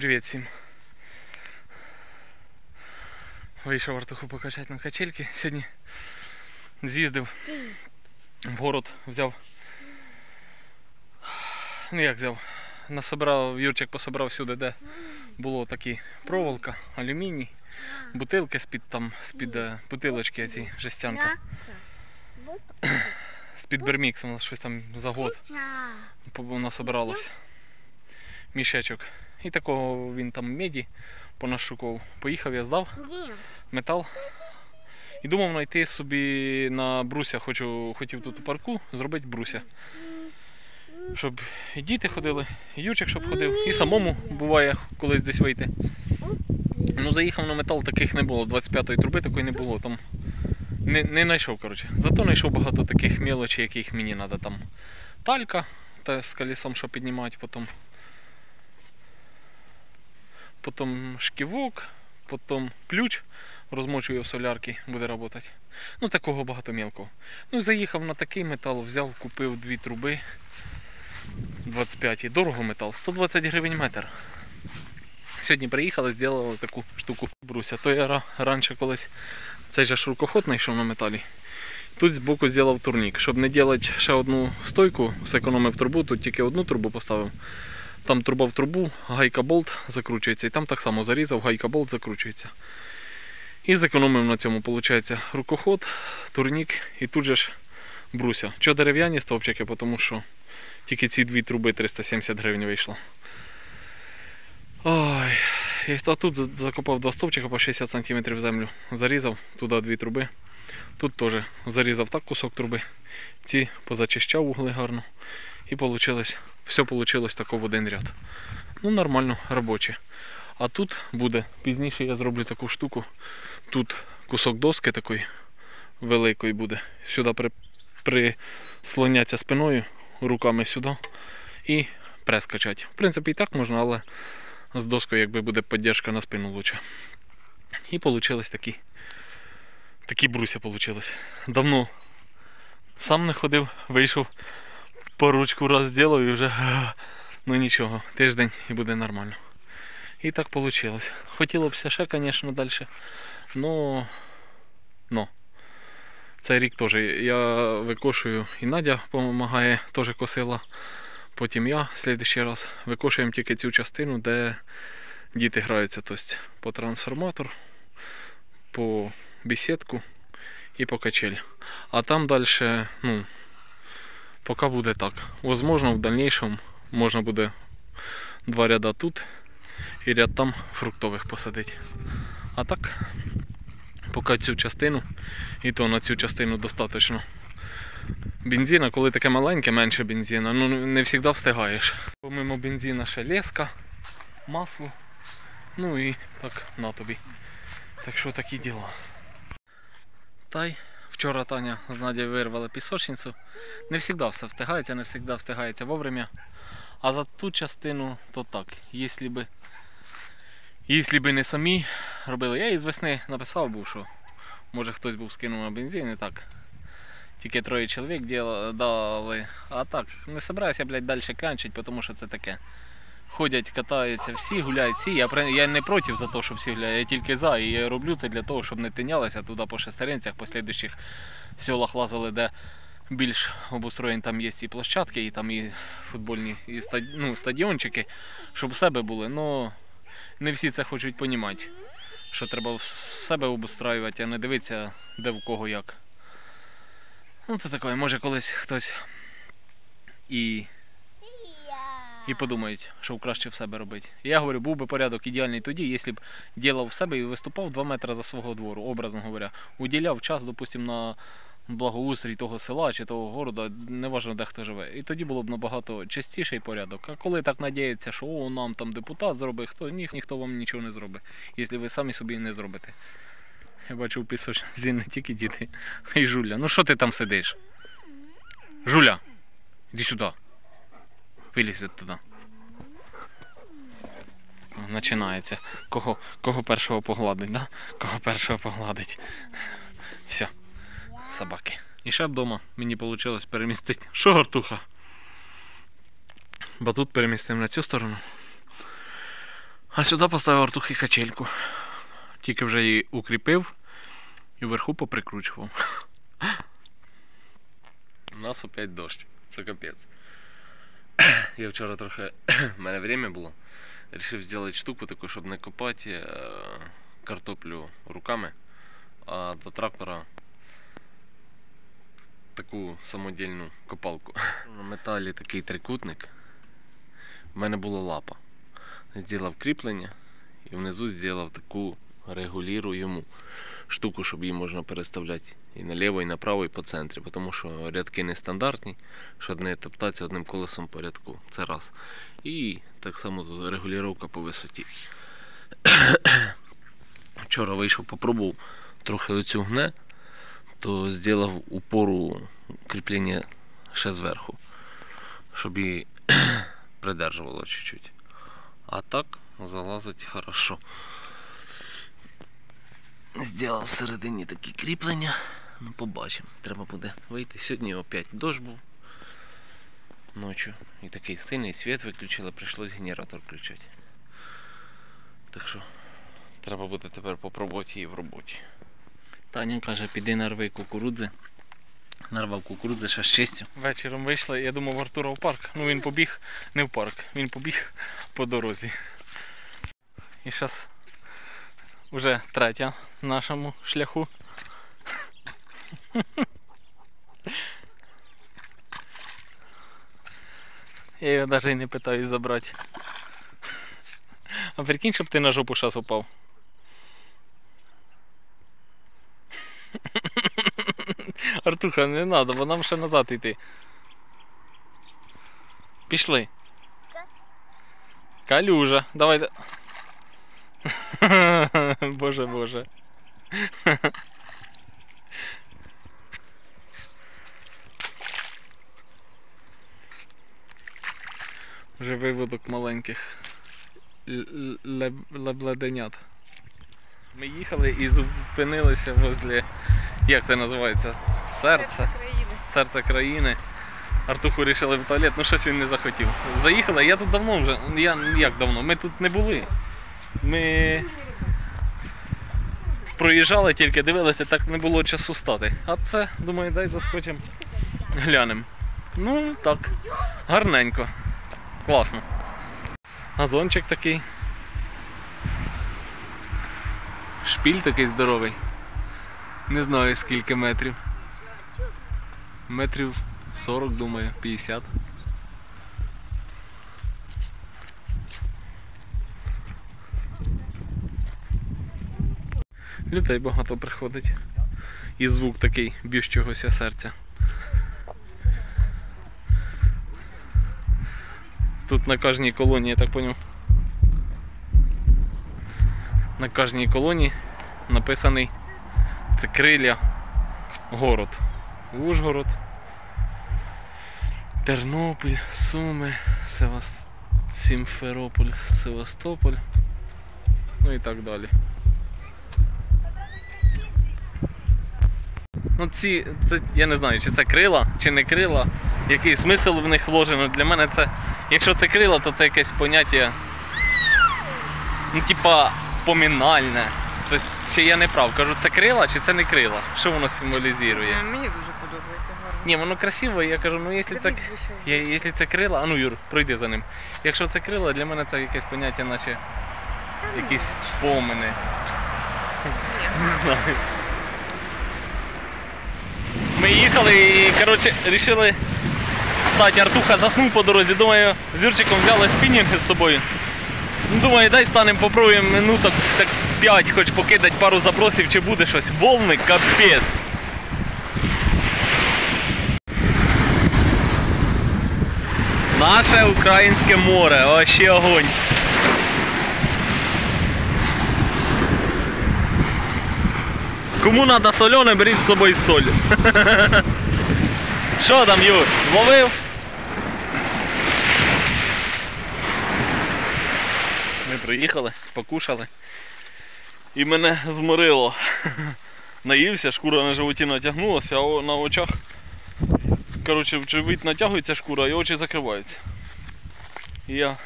Привіт всім. Вийшов Артуху покачати на качельки. Сьогодні з'їздив в город, взяв. Ну як взяв? Насобирав, Юрчик пособрав всюди, де було такі проволока, алюміній, бутилки з-під там, з-під е, бутилочки ці жестянка. З-під берміксом щось там за год насобиралось. Мішечок. І такого він там меді понашукав. Поїхав, я здав метал. І думав знайти собі на бруся, хочу, хотів тут у парку зробити бруся. Щоб і діти ходили, і Юрчик щоб ходив, і самому буває колись десь вийти. Ну, заїхав на метал, таких не було. 25-ї труби такої не було. Там не, не знайшов, коротше. Зато знайшов багато таких мелочей, яких мені треба. Там талька та з колесом, що піднімати, потім. Потім шківок, потім ключ, розмочую в солярки, буде працювати. Ну, такого багато мелкого. Ну, заїхав на такий метал, взяв, купив дві труби 25 Дорого метал, 120 гривень метр. Сьогодні приїхали, зробили таку штуку бруся. То я раніше колись цей же ж рукоход знайшов на металі. Тут збоку зробив турнік. Щоб не робити ще одну стойку, зекономив трубу, тут тільки одну трубу поставив. Там труба в трубу, гайка болт закручується, і там так само зарізав, гайка болт закручується. І зекономив на цьому, виходить, рукоход, турнік і тут же ж бруся. Чого дерев'яні стовпчики, тому що тільки ці дві труби 370 гривень вийшло. Ой, а тут закопав два стовпчика по 60 см землю, зарізав туди дві труби. Тут теж зарізав так кусок труби. Ці позачищав угли гарно. І получилось, все вийшло тако в один ряд. Ну, нормально, робоче. А тут буде, пізніше я зроблю таку штуку. Тут кусок доски такої великої буде. Сюди при, прислоняться спиною, руками сюди і прес качати. В принципі, і так можна, але з доскою якби буде підтримка на спину лучше. І вийшли такі. Такі бруся вийшли. Давно сам не ходив, вийшов по ручку раз зробив і вже ну нічого, тиждень і буде нормально. І так вийшло. Хотілося б ще, звісно, далі. Но, но. Цей рік теж я викошую і Надя допомагає, теж косила. Потім я в слідчий раз викошуємо тільки цю частину, де діти граються. Тобто по трансформатор, по бесідку і по качель. А там далі, ну, поки буде так. Возможно, в дальнейшем можна буде два ряда тут і ряд там фруктових посадити. А так, поки цю частину, і то на цю частину достатньо. Бензина, коли таке маленьке, менше бензина, ну не завжди встигаєш. Помимо бензина ще леска, масло, ну і так на тобі. Так що такі діла. Та й вчора Таня з Надією вирвала пісочницю. Не завжди все встигається, не завжди встигається вовремя. А за ту частину то так. Якщо би, якщо би не самі робили, я із весни написав був, що може хтось був скинув на бензин і так. Тільки троє чоловік діла- дали. А так, не собираюся, блядь, далі клянчити, тому що це таке. Ходять, катаються всі, гуляють всі. Я, я не проти за те, щоб всі гуляють, я тільки за. І я роблю це для того, щоб не тинялися туди по шестеринцях, по слідуючих селах лазили, де більш обустроєні там є і площадки, і там і футбольні і ну, стадіончики, щоб у себе були. Ну не всі це хочуть понімати. Що треба в себе обустраювати, а не дивитися, де в кого як. Ну це таке, може колись хтось і і подумають, що краще в себе робити. Я говорю, був би порядок ідеальний тоді, якщо б ділав в себе і виступав 2 метри за свого двору, образно говоря. Уділяв час, допустим, на благоустрій того села чи того города, неважно де хто живе. І тоді було б набагато частіший порядок. А коли так надіється, що о, нам там депутат зробить, хто ні, ніхто вам нічого не зробить, якщо ви самі собі не зробите. Я бачу в пісочниці не тільки діти, а й Жуля. Ну що ти там сидиш? Жуля, іди сюди. Вилізь туди. Починається. Кого, кого першого погладить, да? Кого першого погладить. Все, собаки. І ще вдома мені вийшло перемістити. Що гартуха? Батут перемістив на цю сторону. А сюди поставив артухи качельку. Тільки вже її укріпив і вверху поприкручував. У нас опять дощ. Це капець. Я вчора трохи. У мене время було. Рішив зробити штуку таку, щоб не копати е, картоплю руками, а до трактора таку самодільну копалку. На металі такий трикутник. У мене була лапа. Зробив кріплення і внизу зробив таку регулюємо штуку, щоб її можна переставляти і наліво, і направо, і по центрі. Тому що рядки нестандартні, щоб не топтатися одним колесом по рядку. Це раз. І так само тут регулювання по висоті. Вчора вийшов, попробував трохи оцю гне, то зробив упору кріплення ще зверху, щоб її придержувало чуть-чуть. А так залазить хорошо. Зробив всередині такі кріплення. Ну, побачимо. Треба буде вийти. Сьогодні опять дощ був ночі. І такий сильний світ виключили, прийшлось генератор включати. Так що треба буде тепер попробувати її в роботі. Таня каже, піди нарви кукурудзи. Нарвав кукурудзи ще з чистю. Вечором вийшли, я думав Артура в парк. Ну він побіг не в парк, він побіг по дорозі. І зараз вже третя в нашому шляху. Я його навіть і не питаюсь забрати. А прикинь, щоб ти на жопу зараз упав. Артуха, не треба, бо нам ще назад йти. Пішли. Калюжа, давай. Боже, боже. Вже виводок маленьких л- л- леб- лебеденят. Ми їхали і зупинилися возле, як це називається? Серце. країни. Серце країни. Артуху вирішили в туалет, ну щось він не захотів. Заїхали, я тут давно вже. Я як давно? Ми тут не були. Ми проїжджали тільки, дивилися, так не було часу стати. А це, думаю, дай заскочимо. Глянемо. Ну, так. Гарненько. Класно. Газончик такий. Шпіль такий здоровий. Не знаю скільки метрів. Метрів 40, думаю, 50. Людей багато приходить. І звук такий б'ющогося серця. Тут на кожній колонії, я так поняв. На кожній колонії написаний це криля город. Ужгород, Тернопіль, Суми, Севас... Сімферополь, Севастополь. Ну і так далі. Ну ці, це, я не знаю, чи це крила, чи не крила, який смисл в них вложено. Для мене це, якщо це крила, то це якесь поняття, ну, типа, помінальне. Тобто, чи я не прав, кажу, це крила, чи це не крила? Що воно символізує? Мені дуже подобається гарно. Ні, воно красиво, я кажу, ну якщо це, я, якщо це крила, а ну Юр, пройди за ним. Якщо це крила, для мене це якесь поняття, наче якісь спомини. ні. Не знаю. Ми їхали і, коротше, рішили стати. Артуха заснув по дорозі. Думаю, з Юрчиком взяли спінінги з собою. Ну, Думаю, дай станемо, попробуємо минуток так 5, хоч покидати пару забросів, чи буде щось. Волни, капець. Наше українське море, о, ще огонь. Кому треба солене, беріть з собою соль. Що там, Юр, зловив? Ми приїхали, покушали. І мене зморило. Наївся, шкура на животі натягнулася, а на очах. Коротше, живіт натягується шкура і очі закриваються. І я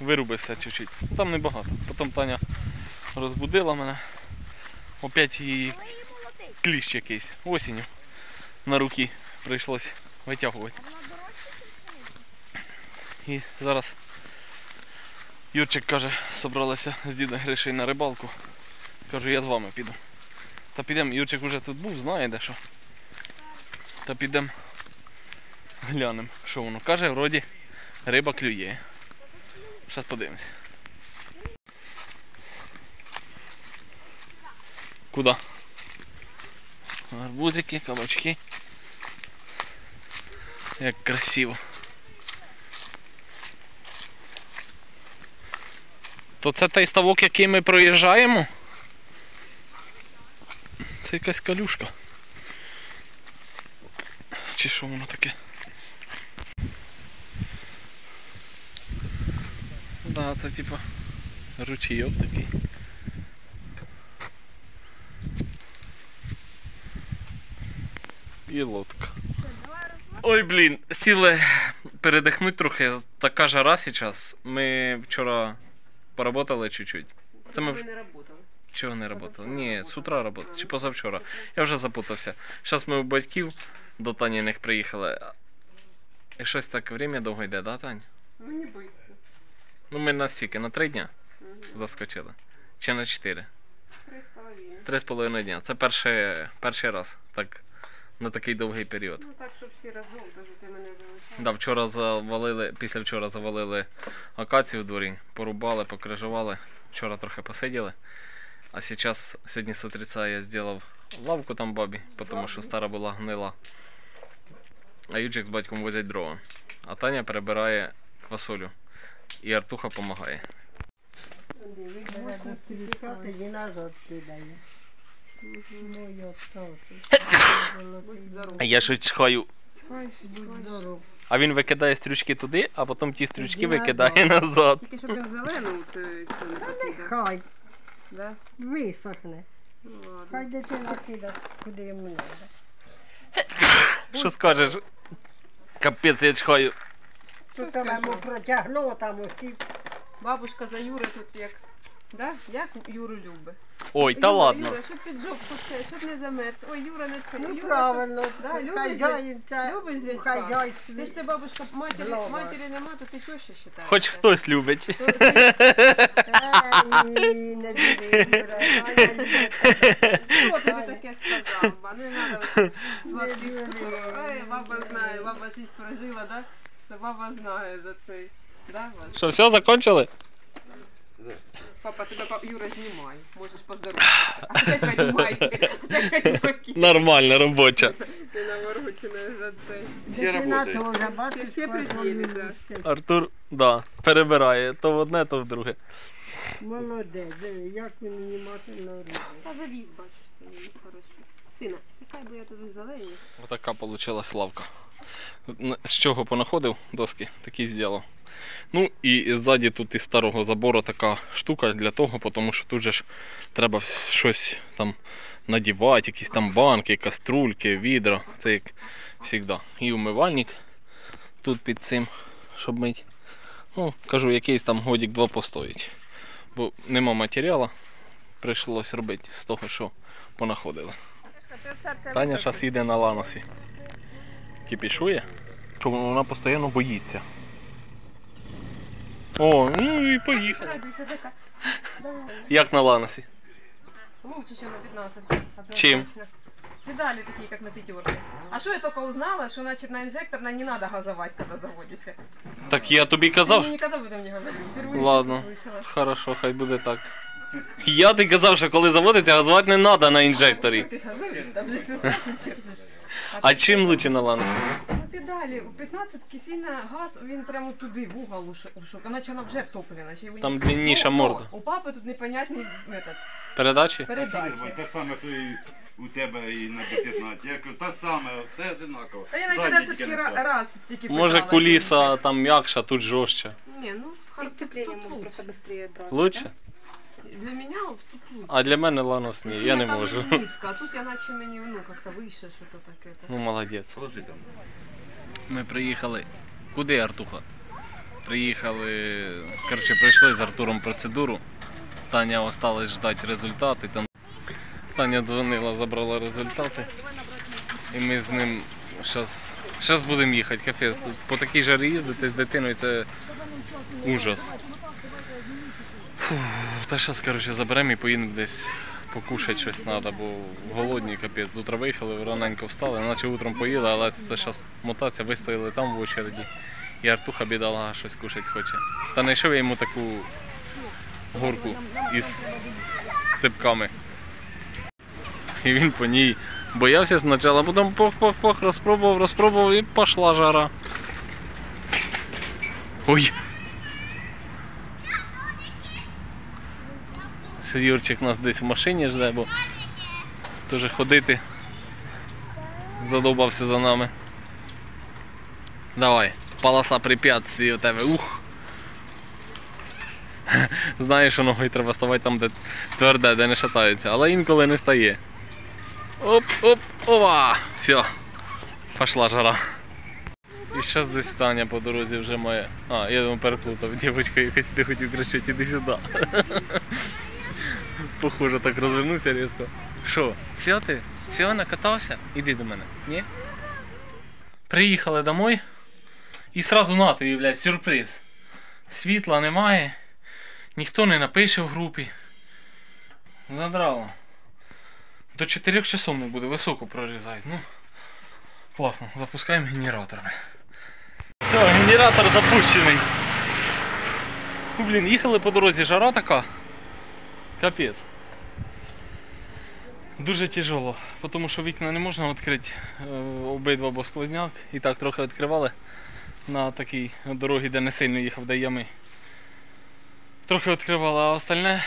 Вирубився чуть-чуть. Там небагато. Потім Таня розбудила мене. Опять її кліщ якийсь. Осінню на руки прийшлось витягувати. І зараз Юрчик каже, собралися з дідом Гришею на рибалку. Кажу, я з вами піду. Та підемо, Юрчик уже тут був, знає де що. Та підемо глянемо, що воно. Каже, вроді риба клює. Зараз подивимось. Куди? Арбузики, кабачки. Як красиво. То це той ставок, який ми проїжджаємо? Це якась калюшка. Чи що воно таке? Да, це типа ручійок такий. І лодка. Ой, блін, сіли передихнути трохи. Така жара зараз. Ми вчора поработали чуть-чуть. Це ми не работали. Чого не працювали? Ні, з утра працювали, чи позавчора. Я вже запутався. Зараз ми у батьків до Таніних приїхали. І щось так время довго йде, да, Тань? Мені близько. Ну ми на стільки, на три дня заскочили. Чи на чотири? Три з половиною. Три з половиною дня. Це перший, перший раз. Так, на такий довгий період. Ну так, щоб всі разом, тож ти мене залишав. Да, вчора завалили, після вчора завалили акацію в дворі, порубали, покрижували. Вчора трохи посиділи. А зараз, сьогодні з утреца я зробив лавку там бабі, тому що стара була гнила. А Юджик з батьком возять дрова. А Таня перебирає квасолю. І Артуха допомагає. Треба стрічка, тоді назад кидає. Я Будь. А я щось чхаю. А він викидає стрючки туди, а потім ті стрючки викидає назад. Тільки щоб він зелену, то ніхто не. Хай висохне. Ну Хай дитина кида, куди йому треба. Що скажеш? Капець, я чхаю. Тут там йому протягнуло, там усі. Бабушка за Юри тут як. Да? Як Юру любить. Ой, та Юра, ладно. Юра, щоб під жопку все, щоб не замерз. Ой, Юра не це. Ну Юра, правильно, Да, любить хазяїн це любить зятька. Ти ж ти бабушка матері, матері нема, то ти теща вважаєш. Хоч хтось любить. Ей, не диви, Юра, а я не Хто тобі таке сказав? ба? Не треба Не диви. Ей, баба знає, баба щось прожила, да? То баба знає за цей. Да? Що, все, закончили? Папа, тебе па- Юра знімай. Можеш поздороватися. А ти піднімай. Ти піднімай. Нормально, робоча. Ти наворочена за бачиш, Всі да. місці. Артур, да, перебирає то в одне, то в друге. Молодець, диви, як він внимательно робить. Та завіз, бачиш, це мені хорошо. Сина, чекай, бо я тут зелені. Отака вийшла лавка. З чого понаходив доски, такі зробив. Ну і ззаді тут із старого забору така штука для того, тому що тут же ж треба щось там надівати, якісь там банки, каструльки, відра. Це як завжди. І умивальник тут під цим, щоб мить. Ну, кажу, якийсь там годик два постоїть. Бо нема матеріалу, прийшлось робити з того, що понаходили. Таня зараз їде на ланосі Кипішує. Що вона постійно боїться. О, ну і поїхала. Радуйся, така. Як на ланосі? Лучше, чем на 15. Чем? однозначно. Педали такие, как на пятерке. А что я только узнала, что значит на инжекторной не надо газовать, когда заводишься. Так я тобі Ты казав. мне никогда об этом не говорил. Впервые Ладно. сейчас услышала. Хорошо, хай буде так. Я ти казав, що коли заводиться, газувати не треба на інжекторі. Ты ж газуешь, там же все держишь. А чим лучше на ланосі? На педалі у 15 сильно газ, він прямо туди, в угол ушок, наче вона вже втоплена. Ще його Там ні- длинніша Ну, морда. ну, У папи тут непонятний метод, Передачі? передачі. Те саме, що і у тебе і на Б-15. Я кажу, те саме, все одинаково. А я на Задній 15 тільки не ра- раз тільки Може куліса там м'якша, тут жорстче. Не, ну хар- Сцепление тут может лучше. просто быстрее браться. Лучше? Для меня вот тут. А для мене ланос ні, я не можу. Низко, а тут я наче мені ну как-то вище, що-то таке. Ну молодець. Положи там. Ми приїхали. Куди, Артуха? Приїхали. Коротше, пройшли з Артуром процедуру. Таня осталась ждати результати. Там Таня дзвонила, забрала результати. І ми з ним зараз. Зараз будемо їхати, капець. По такій жарі їздити з дитиною це ужас. Фу, та зараз, коротше, заберемо і поїдемо десь покушати щось треба, бо голодні, капець. З утра виїхали, раненько встали, наче утром поїли, але це зараз мотація, вистояли там в очереді. І Артуха бідолага щось кушати хоче. Та знайшов я йому таку горку із ципками. І він по ній боявся спочатку, а потім пох-пох-пох, розпробував, розпробував і пішла жара. Ой. Ще Юрчик нас десь в машині жде, бо теж ходити задовбався за нами. Давай, полоса препятствий у тебе. Ух. Знаєш, що ногою треба ставати там, де тверде, де не шатається, але інколи не стає. Оп, оп, ова! Все, пішла жара. І зараз десь Таня по дорозі вже має. А, я думаю, переплутав. Дівчинка якась не хотів кричати, іди сюди. Похоже, так розвернувся різко. Що, все ти? Все, накатався? Іди до мене. Ні? Приїхали домой. І сразу на тобі, блядь, сюрприз. Світла немає. Ніхто не напише в групі. Задрало. До 4 часов не буде, високо прорізають. Ну, класно, запускаємо генератор. Все, генератор запущений. Блін, їхали по дорозі, жара така. Капець. Дуже тяжело, тому що вікна не можна відкрити е, обидва, бо сквозняк. І так трохи відкривали на такій дорогі, де не сильно їхав, де ями. Трохи відкривали, а остальне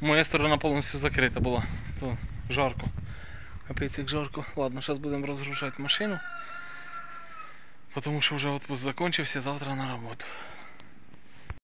моя сторона повністю закрита була. То жарко. Капець як жарко. Ладно, зараз будемо розгружати машину. Тому що вже відпуск закінчився, завтра на роботу.